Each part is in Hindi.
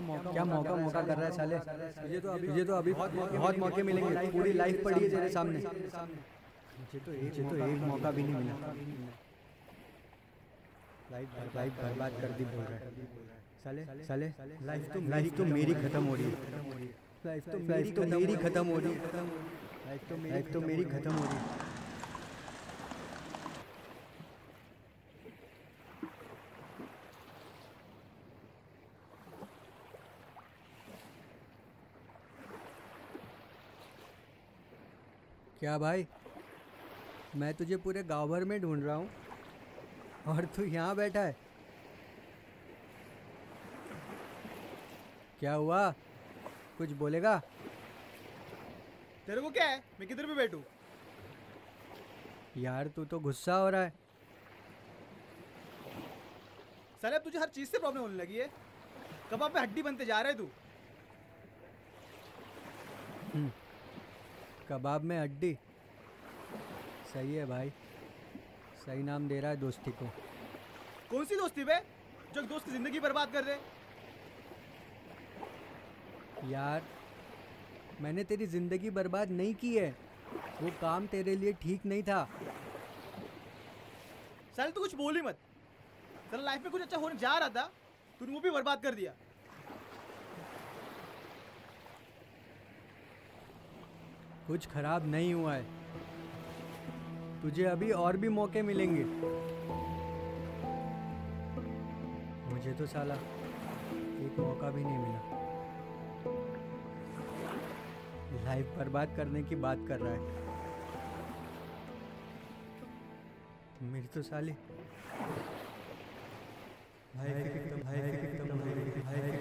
क्या मौका मौका कर रहा है साले तुझे तो अभी तुझे तो अभी बहुत मौके मिलेंगे पूरी लाइफ पड़ी है तेरे सामने मुझे तो एक तो एक मौका भी नहीं मिला लाइफ लाइफ बर्बाद कर दी बोल रहा है साले साले लाइफ तो लाइफ तो मेरी खत्म हो रही है लाइफ तो लाइफ तो मेरी खत्म हो रही है तो लाइफ तो मेरी खत्म हो रही है क्या भाई? मैं तुझे पूरे गाँव भर में ढूंढ रहा हूँ। और तू यहाँ बैठा है। क्या हुआ? कुछ बोलेगा? तेरे को क्या है? मैं किधर भी बैठू? यार तू तो गुस्सा हो रहा है। साले अब तुझे हर चीज़ से प्रॉब्लम होने लगी है। कबाब पे हड्डी बनते जा रहे तू? कबाब में हड्डी। सही है भाई। सही नाम दे रहा है दोस्ती को। कौन सी दोस्ती बे जो दोस्त की ज़िंदगी बर्बाद कर रहे? यार मैंने तेरी ज़िंदगी बर्बाद नहीं की है। वो काम तेरे लिए ठीक नहीं था। साले तू कुछ बोल ही मत। साला लाइफ में कुछ अच्छा होने जा रहा था तूने वो भी बर्बाद कर दिया। कुछ खराब नहीं हुआ है। तुझे अभी और भी मौके मिलेंगे। मुझे तो साला एक मौका भी नहीं मिला। लाइफ बर्बाद करने की बात कर रहा है। मेरी तो साली। भाई भाई भाई भाई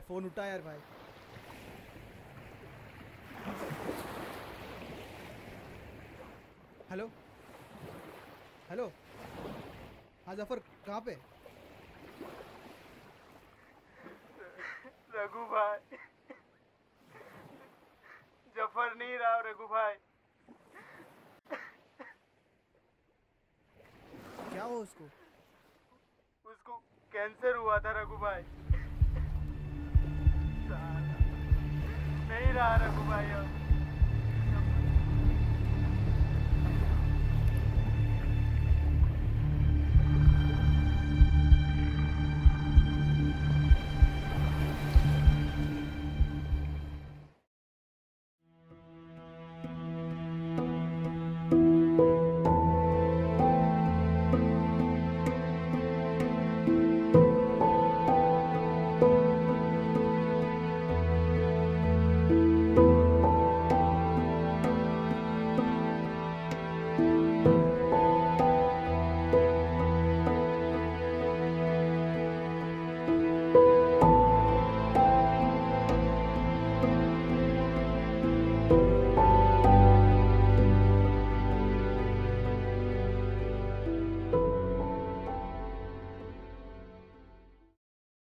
भाई फ़ोन उठा यार भाई। हेलो? हेलो? हाँ ज़फ़र कहाँ पे? रघु भाई। ज़फ़र नहीं रहा रघु भाई। क्या हुआ उसको? उसको कैंसर हुआ था रघु भाई। नहीं रहा रघु भाई अब